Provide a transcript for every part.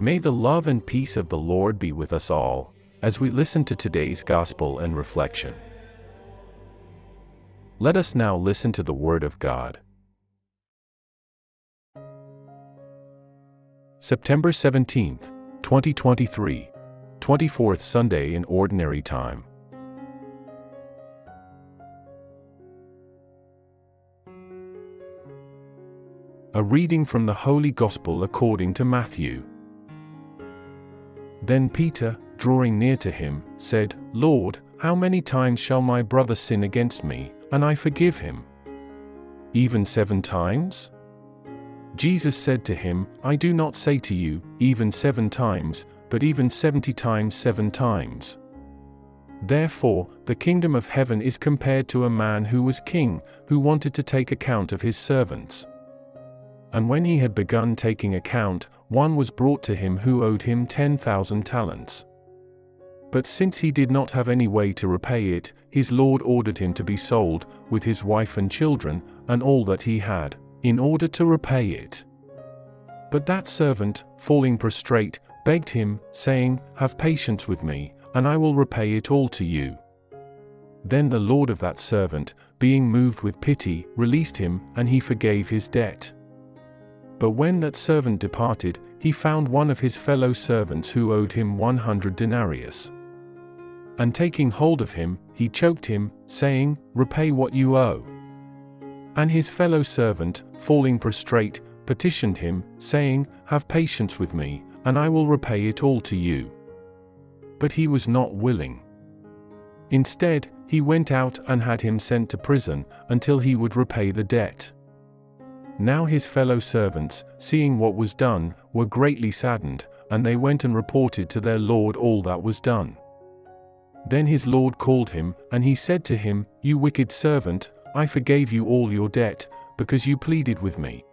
May the love and peace of the Lord be with us all, as we listen to today's gospel and reflection. Let us now listen to the Word of God. September 17th, 2023, 24th Sunday in Ordinary Time. A reading from the Holy Gospel according to Matthew. Then Peter, drawing near to him, said, Lord, how many times shall my brother sin against me, and I forgive him? Even seven times? Jesus said to him, I do not say to you, even seven times, but even seventy times seven times. Therefore, the kingdom of heaven is compared to a man who was king, who wanted to take account of his servants. And when he had begun taking account, one was brought to him who owed him ten thousand talents. But since he did not have any way to repay it, his lord ordered him to be sold, with his wife and children, and all that he had, in order to repay it. But that servant, falling prostrate, begged him, saying, Have patience with me, and I will repay it all to you. Then the lord of that servant, being moved with pity, released him, and he forgave his debt. But when that servant departed, he found one of his fellow servants who owed him one hundred denarius. And taking hold of him, he choked him, saying, Repay what you owe. And his fellow servant, falling prostrate, petitioned him, saying, Have patience with me, and I will repay it all to you. But he was not willing. Instead, he went out and had him sent to prison, until he would repay the debt. Now his fellow servants, seeing what was done, were greatly saddened, and they went and reported to their lord all that was done. Then his lord called him, and he said to him, You wicked servant, I forgave you all your debt, because you pleaded with me.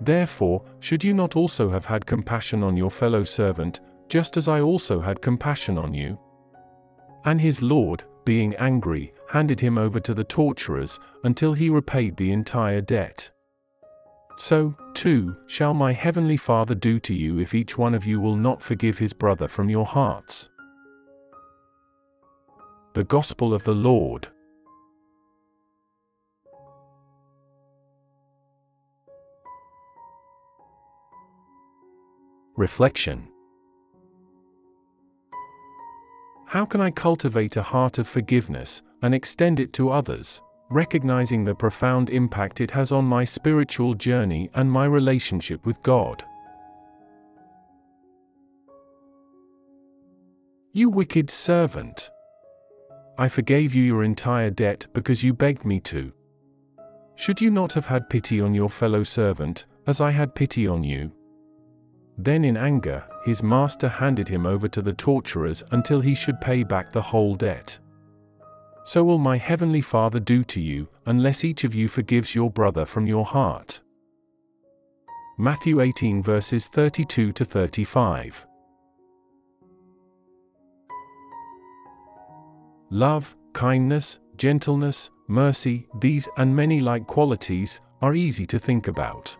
Therefore, should you not also have had compassion on your fellow servant, just as I also had compassion on you? And his lord, being angry, handed him over to the torturers, until he repaid the entire debt. So, too, shall my heavenly Father do to you if each one of you will not forgive his brother from your hearts. The Gospel of the Lord. Reflection How can I cultivate a heart of forgiveness and extend it to others? Recognizing the profound impact it has on my spiritual journey and my relationship with God. You wicked servant! I forgave you your entire debt because you begged me to. Should you not have had pity on your fellow servant, as I had pity on you? Then in anger, his master handed him over to the torturers until he should pay back the whole debt. So will my heavenly Father do to you, unless each of you forgives your brother from your heart. Matthew 18 verses 32 to 35. Love, kindness, gentleness, mercy, these and many like qualities are easy to think about.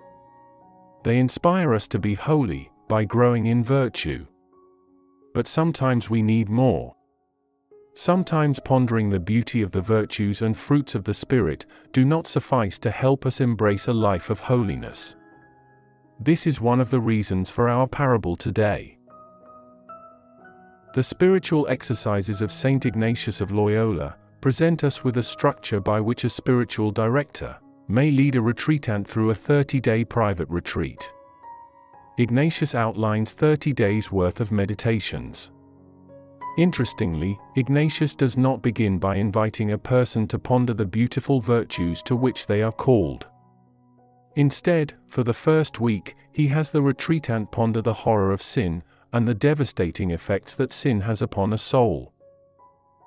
They inspire us to be holy by growing in virtue. But sometimes we need more. Sometimes pondering the beauty of the virtues and fruits of the Spirit do not suffice to help us embrace a life of holiness. This is one of the reasons for our parable today. The spiritual exercises of St. Ignatius of Loyola present us with a structure by which a spiritual director may lead a retreatant through a 30 day private retreat. Ignatius outlines 30 days worth of meditations. Interestingly, Ignatius does not begin by inviting a person to ponder the beautiful virtues to which they are called. Instead, for the first week, he has the retreatant ponder the horror of sin and the devastating effects that sin has upon a soul.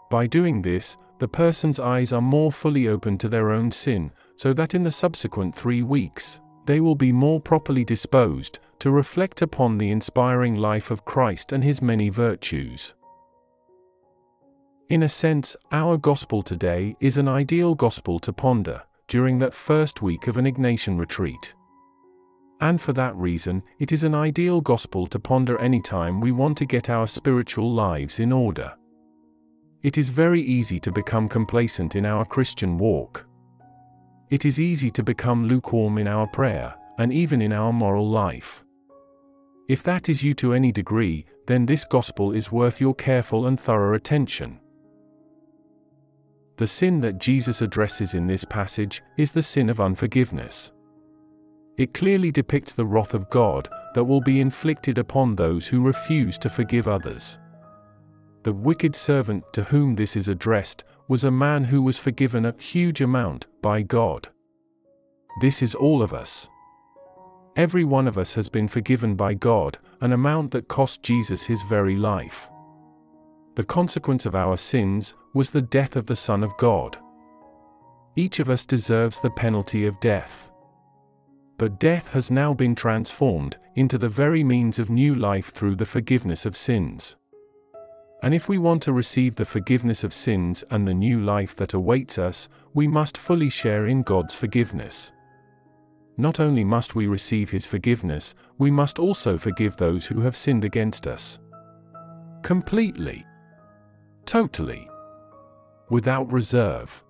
By doing this, the person's eyes are more fully open to their own sin, so that in the subsequent three weeks, they will be more properly disposed to reflect upon the inspiring life of Christ and his many virtues. In a sense, our gospel today is an ideal gospel to ponder during that first week of an Ignatian retreat. And for that reason, it is an ideal gospel to ponder anytime we want to get our spiritual lives in order. It is very easy to become complacent in our Christian walk. It is easy to become lukewarm in our prayer, and even in our moral life. If that is you to any degree, then this gospel is worth your careful and thorough attention. The sin that Jesus addresses in this passage is the sin of unforgiveness. It clearly depicts the wrath of God that will be inflicted upon those who refuse to forgive others. The wicked servant to whom this is addressed was a man who was forgiven a huge amount by God. This is all of us. Every one of us has been forgiven by God, an amount that cost Jesus his very life. The consequence of our sins was the death of the Son of God. Each of us deserves the penalty of death. But death has now been transformed into the very means of new life through the forgiveness of sins. And if we want to receive the forgiveness of sins and the new life that awaits us, we must fully share in God's forgiveness. Not only must we receive His forgiveness, we must also forgive those who have sinned against us. Completely. Totally. Without reserve.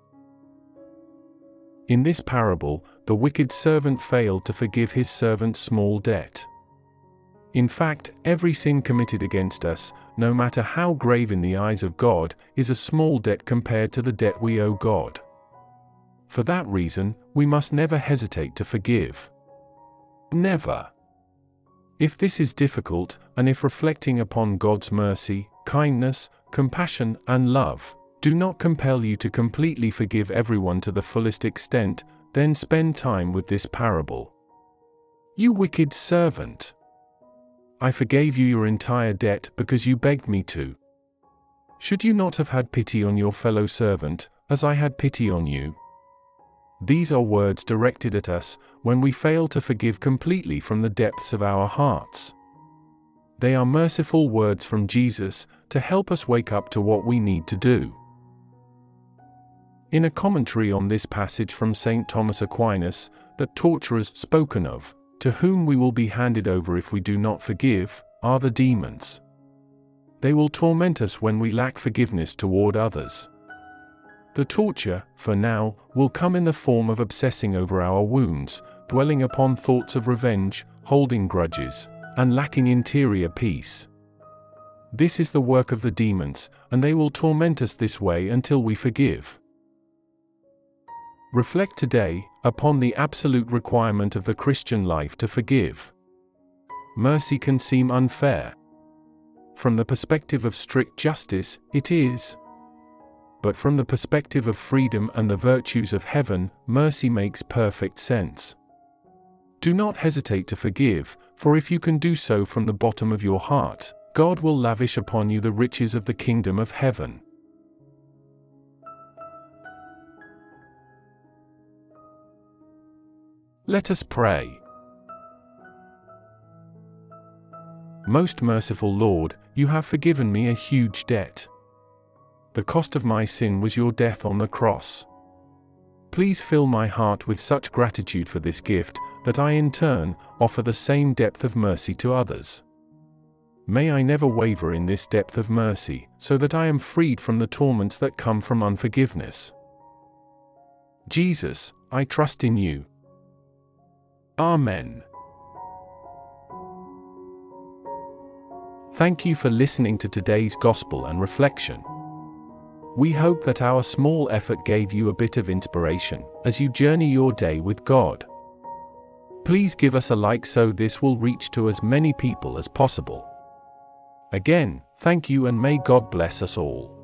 In this parable, the wicked servant failed to forgive his servant's small debt. In fact, every sin committed against us, no matter how grave in the eyes of God, is a small debt compared to the debt we owe God. For that reason, we must never hesitate to forgive. Never. If this is difficult, and if reflecting upon God's mercy, kindness, compassion, and love, do not compel you to completely forgive everyone to the fullest extent, then spend time with this parable. You wicked servant! I forgave you your entire debt because you begged me to. Should you not have had pity on your fellow servant, as I had pity on you? These are words directed at us when we fail to forgive completely from the depths of our hearts. They are merciful words from Jesus to help us wake up to what we need to do. In a commentary on this passage from St. Thomas Aquinas, the torturers spoken of, to whom we will be handed over if we do not forgive, are the demons. They will torment us when we lack forgiveness toward others. The torture, for now, will come in the form of obsessing over our wounds, dwelling upon thoughts of revenge, holding grudges, and lacking interior peace. This is the work of the demons, and they will torment us this way until we forgive. Reflect today upon the absolute requirement of the Christian life to forgive. Mercy can seem unfair. From the perspective of strict justice, it is. But from the perspective of freedom and the virtues of heaven, mercy makes perfect sense. Do not hesitate to forgive, for if you can do so from the bottom of your heart, God will lavish upon you the riches of the kingdom of heaven. Let us pray. Most merciful Lord, you have forgiven me a huge debt. The cost of my sin was your death on the cross. Please fill my heart with such gratitude for this gift that I in turn offer the same depth of mercy to others. May I never waver in this depth of mercy, so that I am freed from the torments that come from unforgiveness. Jesus, I trust in you. Amen. Thank you for listening to today's Gospel and Reflection. We hope that our small effort gave you a bit of inspiration as you journey your day with God. Please give us a like so this will reach to as many people as possible. Again, thank you and may God bless us all.